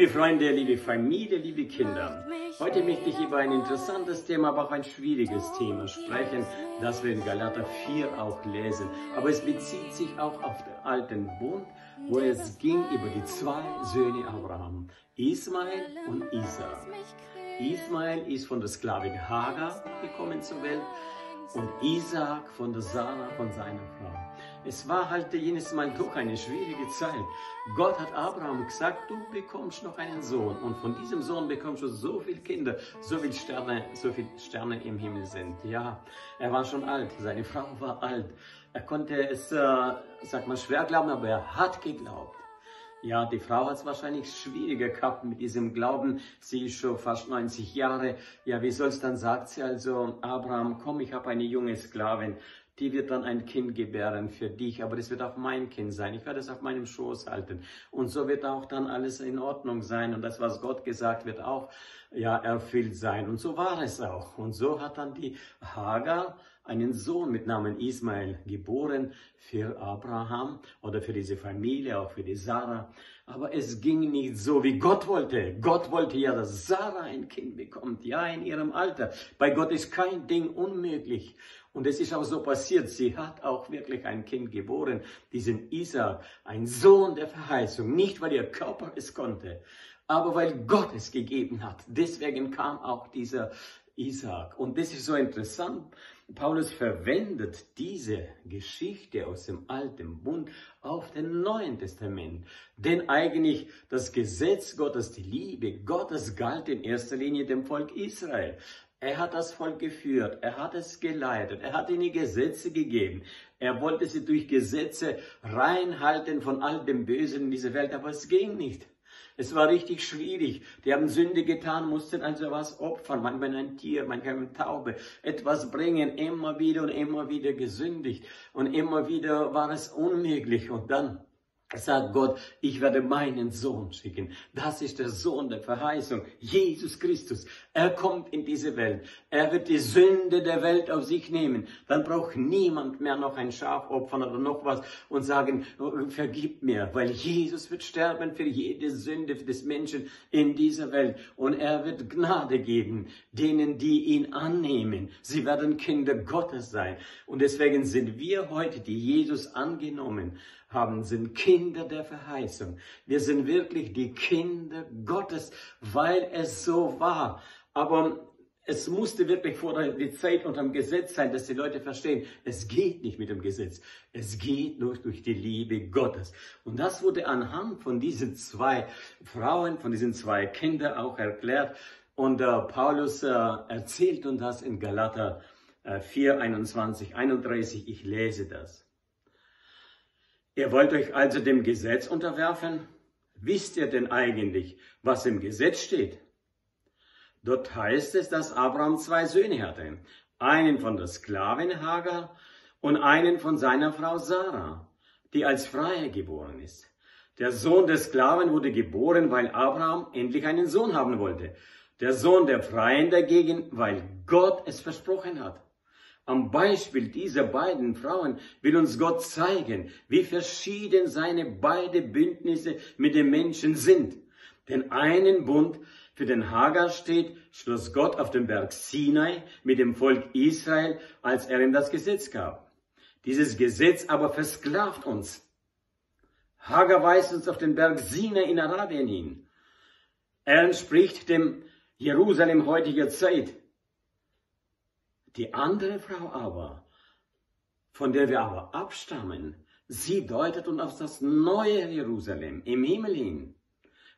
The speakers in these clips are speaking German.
Liebe Freunde, liebe Familie, liebe Kinder, heute möchte ich über ein interessantes Thema, aber auch ein schwieriges Thema sprechen, das wir in Galater 4 auch lesen. Aber es bezieht sich auch auf den alten Bund, wo es ging über die zwei Söhne Abraham, Ismael und Isaac. Ismael ist von der Sklavin Hagar gekommen zur Welt und Isaac von der Sarah, von seiner Frau. Es war halt jenes Mal doch eine schwierige Zeit. Gott hat Abraham gesagt, du bekommst noch einen Sohn und von diesem Sohn bekommst du so viele Kinder, so viele Sterne, so viele Sterne im Himmel sind. Ja, er war schon alt, seine Frau war alt. Er konnte es, äh, sag mal, schwer glauben, aber er hat geglaubt. Ja, die Frau hat es wahrscheinlich schwieriger gehabt mit diesem Glauben. Sie ist schon fast 90 Jahre. Ja, wie soll's dann? Sagt sie also, Abraham, komm, ich habe eine junge Sklavin die wird dann ein Kind gebären für dich, aber das wird auch mein Kind sein. Ich werde es auf meinem Schoß halten. Und so wird auch dann alles in Ordnung sein. Und das, was Gott gesagt wird, auch ja erfüllt sein. Und so war es auch. Und so hat dann die Hagar einen Sohn mit Namen Ismael geboren für Abraham oder für diese Familie, auch für die Sarah. Aber es ging nicht so, wie Gott wollte. Gott wollte ja, dass Sarah ein Kind bekommt, ja, in ihrem Alter. Bei Gott ist kein Ding unmöglich. Und es ist auch so passiert. Sie hat auch wirklich ein Kind geboren, diesen Isaac, ein Sohn der Verheißung. Nicht, weil ihr Körper es konnte, aber weil Gott es gegeben hat. Deswegen kam auch dieser Isaac. Und das ist so interessant. Paulus verwendet diese Geschichte aus dem Alten Bund auf den Neuen Testament. Denn eigentlich das Gesetz Gottes, die Liebe Gottes galt in erster Linie dem Volk Israel. Er hat das Volk geführt, er hat es geleitet, er hat ihnen Gesetze gegeben. Er wollte sie durch Gesetze reinhalten von all dem Bösen in dieser Welt, aber es ging nicht. Es war richtig schwierig. Die haben Sünde getan, mussten also was opfern, manchmal ein Tier, manchmal eine Taube, etwas bringen, immer wieder und immer wieder gesündigt. Und immer wieder war es unmöglich. Und dann sagt Gott, ich werde meinen Sohn schicken. Das ist der Sohn der Verheißung, Jesus Christus. Er kommt in diese Welt. Er wird die Sünde der Welt auf sich nehmen. Dann braucht niemand mehr noch ein Schaf opfern oder noch was und sagen, vergib mir, weil Jesus wird sterben für jede Sünde des Menschen in dieser Welt. Und er wird Gnade geben denen, die ihn annehmen. Sie werden Kinder Gottes sein. Und deswegen sind wir heute, die Jesus angenommen haben, sind Kinder der Verheißung. Wir sind wirklich die Kinder Gottes, weil es so war. Aber es musste wirklich vor der Zeit unter dem Gesetz sein, dass die Leute verstehen, es geht nicht mit dem Gesetz. Es geht nur durch die Liebe Gottes. Und das wurde anhand von diesen zwei Frauen, von diesen zwei Kindern auch erklärt. Und äh, Paulus äh, erzählt uns das in Galater äh, 4, 21, 31. Ich lese das. Ihr wollt euch also dem Gesetz unterwerfen? Wisst ihr denn eigentlich, was im Gesetz steht? Dort heißt es, dass Abraham zwei Söhne hatte. Einen von der Sklavin Hagar und einen von seiner Frau Sarah, die als Freie geboren ist. Der Sohn des Sklaven wurde geboren, weil Abraham endlich einen Sohn haben wollte. Der Sohn der Freien dagegen, weil Gott es versprochen hat. Am Beispiel dieser beiden Frauen will uns Gott zeigen, wie verschieden seine beiden Bündnisse mit den Menschen sind. Den einen Bund, für den Hagar steht, schloss Gott auf dem Berg Sinai mit dem Volk Israel, als er ihm das Gesetz gab. Dieses Gesetz aber versklavt uns. Hagar weist uns auf den Berg Sinai in Arabien hin. Er entspricht dem Jerusalem heutiger Zeit. Die andere Frau aber, von der wir aber abstammen, sie deutet uns auf das neue Jerusalem im Himmel hin.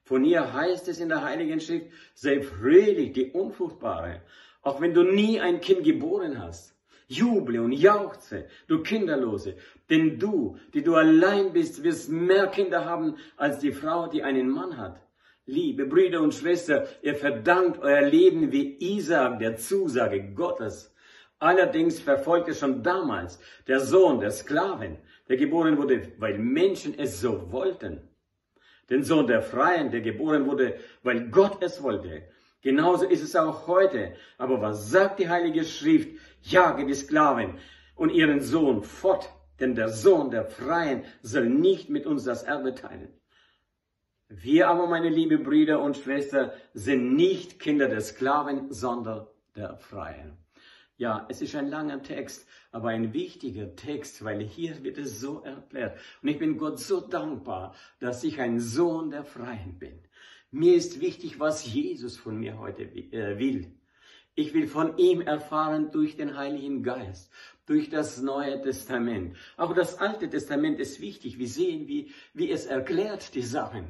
Von ihr heißt es in der Heiligen Schrift, sei fröhlich, die Unfruchtbare, auch wenn du nie ein Kind geboren hast. Juble und jauchze, du Kinderlose, denn du, die du allein bist, wirst mehr Kinder haben als die Frau, die einen Mann hat. Liebe Brüder und Schwestern, ihr verdankt euer Leben wie Isaac der Zusage Gottes. Allerdings verfolgte schon damals der Sohn der Sklaven, der geboren wurde, weil Menschen es so wollten. Den Sohn der Freien, der geboren wurde, weil Gott es wollte. Genauso ist es auch heute. Aber was sagt die Heilige Schrift? Jage die Sklaven und ihren Sohn fort, denn der Sohn der Freien soll nicht mit uns das Erbe teilen. Wir aber, meine lieben Brüder und Schwestern, sind nicht Kinder der Sklaven, sondern der Freien. Ja, es ist ein langer Text, aber ein wichtiger Text, weil hier wird es so erklärt. Und ich bin Gott so dankbar, dass ich ein Sohn der Freien bin. Mir ist wichtig, was Jesus von mir heute äh, will. Ich will von ihm erfahren durch den Heiligen Geist, durch das Neue Testament. Auch das Alte Testament ist wichtig. Wir sehen, wie, wie es erklärt die Sachen.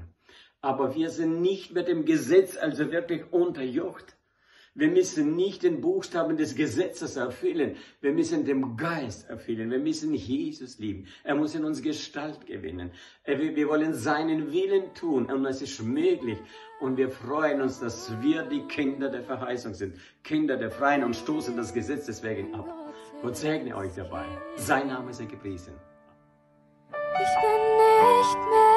Aber wir sind nicht mit dem Gesetz also wirklich unterjocht. Wir müssen nicht den Buchstaben des Gesetzes erfüllen. Wir müssen dem Geist erfüllen. Wir müssen Jesus lieben. Er muss in uns Gestalt gewinnen. Wir wollen seinen Willen tun und es ist möglich. Und wir freuen uns, dass wir die Kinder der Verheißung sind. Kinder der Freien und stoßen das Gesetz deswegen ab. Gott segne euch dabei. Sein Name sei gepriesen. Ich bin nicht mehr